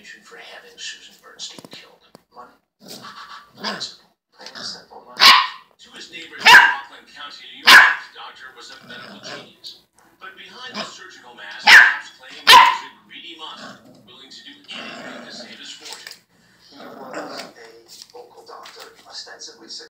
retribution for having Susan Bernstein killed. Money. Plain and simple money. To his neighbors in Rockland County, New York, the doctor was a medical genius. But behind the surgical mask, cops claimed he was a greedy monster, willing to do anything to save his fortune. He was a local doctor, ostensibly